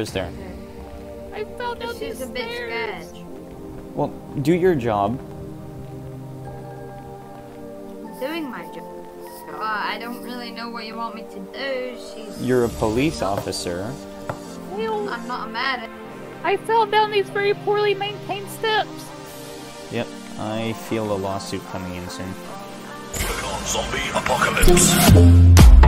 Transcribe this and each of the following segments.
is there? I fell down She's these a bit stairs. sketch. Well, do your job. Doing my job. Uh, I don't really know what you want me to do. She's. You're a police officer. Well, I'm not mad at. I fell down these very poorly maintained steps. Yep, I feel a lawsuit coming in soon. Zombie apocalypse.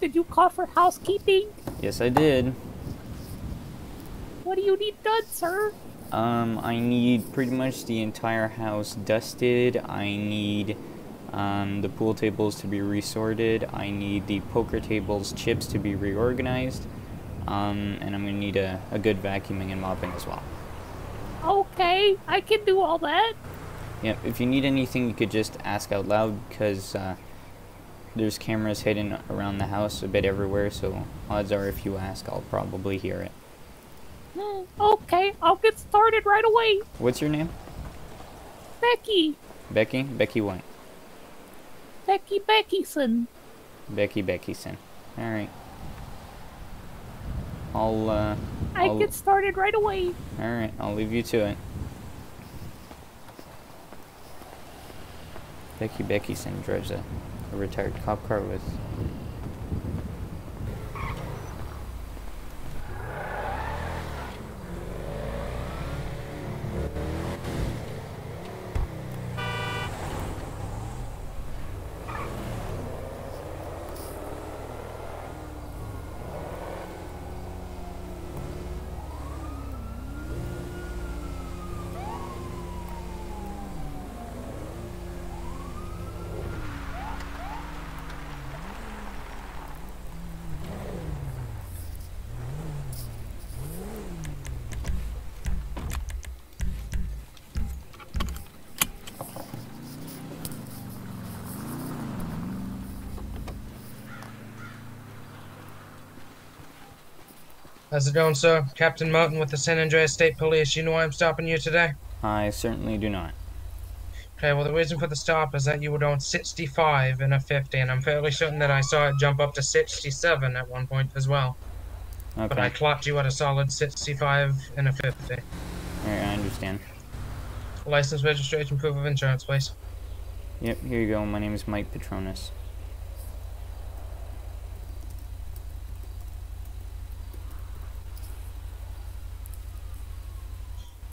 Did you call for housekeeping? Yes, I did. What do you need done, sir? Um, I need pretty much the entire house dusted. I need um, the pool tables to be resorted. I need the poker tables chips to be reorganized. Um, and I'm gonna need a, a good vacuuming and mopping as well. Okay, I can do all that. Yep, if you need anything, you could just ask out loud because uh, there's cameras hidden around the house a bit everywhere. So odds are, if you ask, I'll probably hear it. Hmm, okay, I'll get started right away. What's your name? Becky. Becky. Becky what? Becky Beckyson. Becky Beckyson. All right. I'll uh. I I'll, get started right away. All right, I'll leave you to it. Becky Beckyson drives a, a retired cop car with. How's it going, sir? Captain Martin with the San Andreas State Police. You know why I'm stopping you today? I certainly do not. Okay, well, the reason for the stop is that you were doing 65 and a 50, and I'm fairly certain that I saw it jump up to 67 at one point as well. Okay. But I clocked you at a solid 65 and a 50. All right, I understand. License, registration, proof of insurance, please. Yep, here you go. My name is Mike Petronas.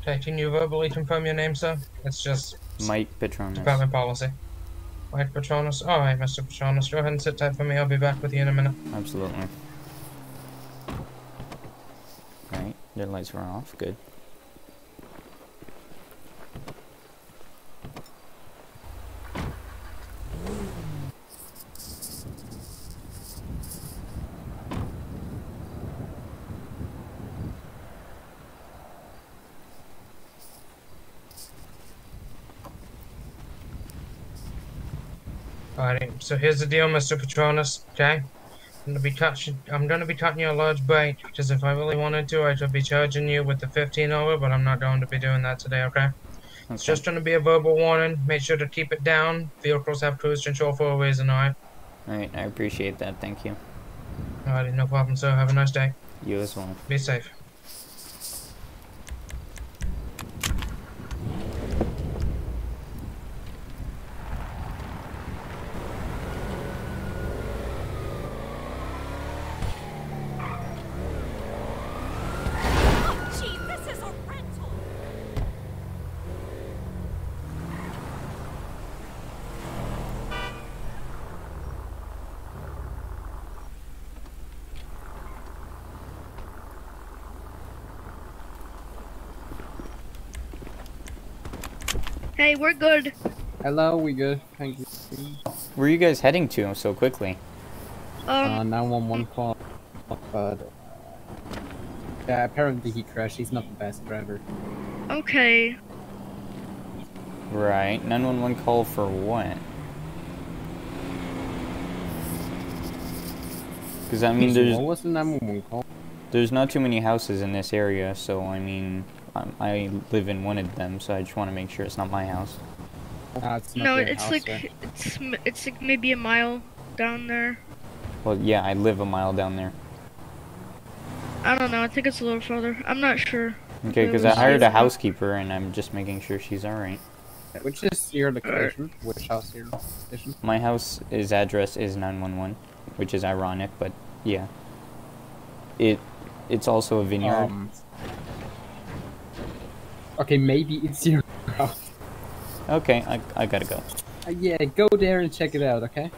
Okay, can you verbally confirm your name, sir? It's just Mike Petronas. department policy. Mike Patronus. Alright, Mr. Patronus, go ahead and sit tight for me. I'll be back with you in a minute. Absolutely. Right, their lights were off. Good. Alrighty, so here's the deal, Mr. Patronus, okay? I'm gonna be touching I'm gonna be cutting you a large bite, because if I really wanted to, I should be charging you with the 15 over, but I'm not going to be doing that today, okay? It's just gonna be a verbal warning. Make sure to keep it down. Vehicles have cruise control for a reason, alright? All right, I appreciate that. Thank you. Alrighty, no problem, sir. Have a nice day. You as well. Be safe. Hey, we're good. Hello, we good. Thank you. Where are you guys heading to so quickly? Um, Uh, 911 call. But yeah, apparently he crashed. He's not the best driver. okay. Right. 911 call for what? Because I mean, there's what was the 911 call? there's not too many houses in this area, so I mean, um, I live in one of them, so I just want to make sure it's not my house. Uh, it's not No, your it's house, like sir. it's it's like maybe a mile down there. Well, yeah, I live a mile down there. I don't know. I think it's a little further. I'm not sure. Okay, because I hired a housekeeper, and I'm just making sure she's alright. Which is your location? Which house your location? My house is address is 911, which is ironic, but yeah. It it's also a vineyard. Um, okay, maybe it's your house. okay, I I gotta go. Uh, yeah, go there and check it out, okay?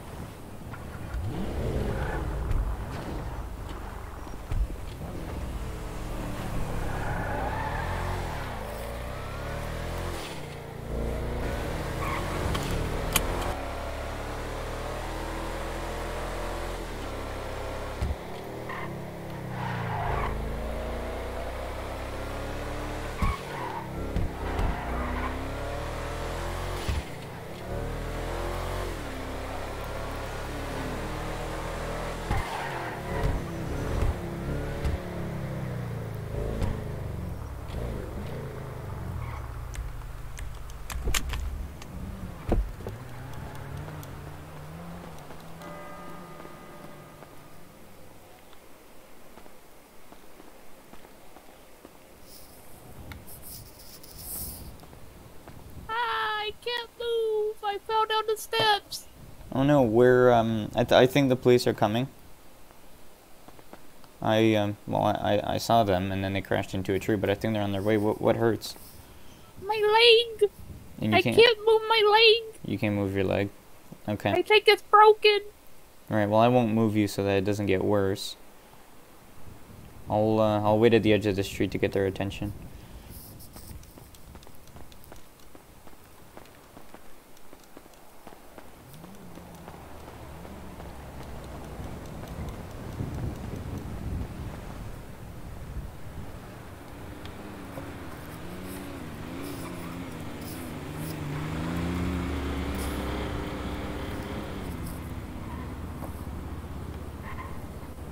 Ah, I can't move. I fell down the steps. Oh no, we're um. I th- I think the police are coming. I um. Well, I I- I saw them, and then they crashed into a tree. But I think they're on their way. What what hurts? My leg. I can't, can't move my leg. You can't move your leg. Okay. I think it's broken. All right. Well, I won't move you so that it doesn't get worse. I'll uh, I'll wait at the edge of the street to get their attention.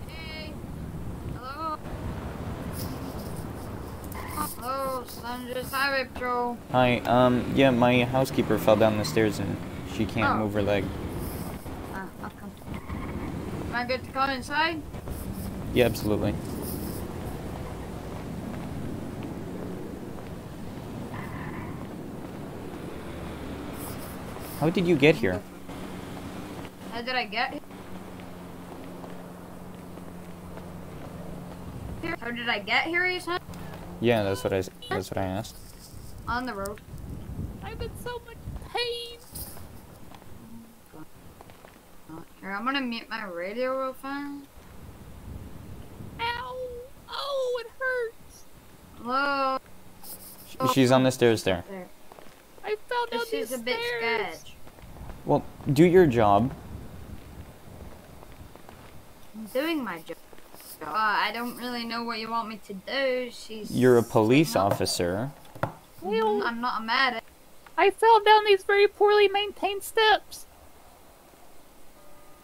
Hey. Hello. Angeles Highway Patrol. Hi. Um. Yeah. My housekeeper fell down the stairs and she can't Oh. move her leg. Uh, I'll come. Am I good to come inside? Yeah. Absolutely. How did you get here? How did I get here? How did I get here, you said? Yeah. That's what I. s- That's what I asked. On the road. I'm in so much pain. Here, I'm gonna mute my radio real fast. Ow. Oh, it hurts. Hello? Sh- She's on the stairs there. There. I fell down This these is a bit stairs. sketch. Well, do your job. I'm doing my job. Uh, I don't really know what you want me to do. She's. You're a police No. officer. Well, I'm not a medic. I fell down these very poorly maintained steps.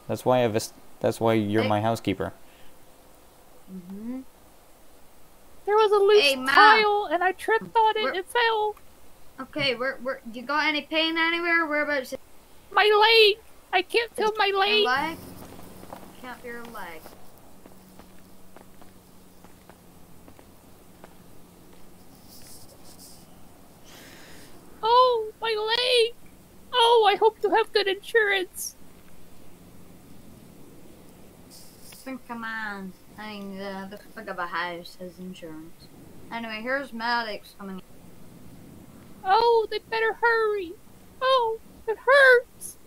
That's why I have That's why you're Hey. my housekeeper. hmm There was a loose Hey, tile, and I tripped on it Where- and fell. Okay, where, where, you got any pain anywhere? Whereabouts? is My leg. I can't feel my leg. Your leg. leg? Can't feel your leg. Oh, my leg. Oh, I hope you have good insurance. think come on. I mean, uh, this big of a house has insurance. Anyway, here's medics coming. Oh, they better hurry. Oh, it hurts.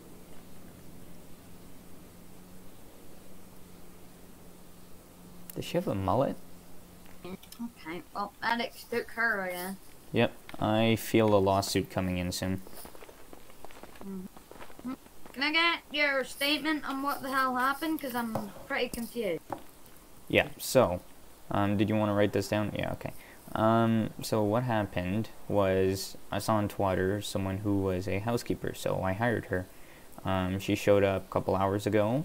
Does she have a mullet? Okay, well, medics took her again. Yep. I feel a lawsuit coming in soon. Can I get your statement on what the hell happened? Because I'm pretty confused. Yeah. So, um, did you want to write this down? Yeah. Okay. Um, so what happened was I saw on Twitter someone who was a housekeeper, so I hired her. Um, she showed up a couple hours ago.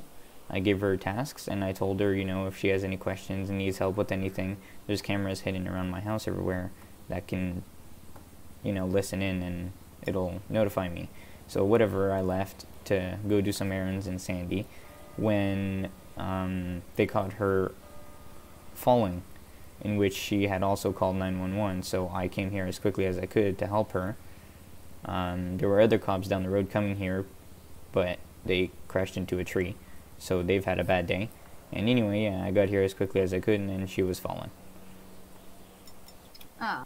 I gave her tasks and I told her, you know, if she has any questions and needs help with anything, there's cameras hidden around my house everywhere. that can, you know, listen in and it'll notify me. So whatever, I left to go do some errands in Sandy when um, they caught her falling, in which she had also called 911. So I came here as quickly as I could to help her. Um, there were other cops down the road coming here, but they crashed into a tree, so they've had a bad day. And anyway, yeah, I got here as quickly as I could, and then she was falling. Oh.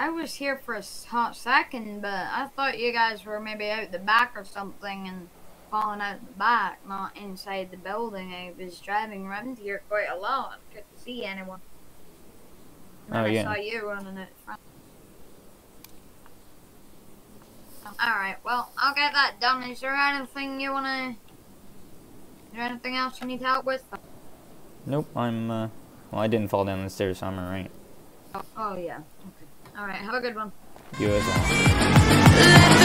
I, was here for a hot second, but I thought you guys were maybe out the back or something and falling out the back, not inside the building. I was driving around here quite a lot. I Couldn't see anyone. And Oh, I saw you running out front. Alright, well, I'll get that done. Is there anything you wanna... Is there anything else you need help with? Nope, I'm, uh, well, I didn't fall down the stairs, so I'm alright. Oh, yeah. Okay. Alright, have a good one. You as well.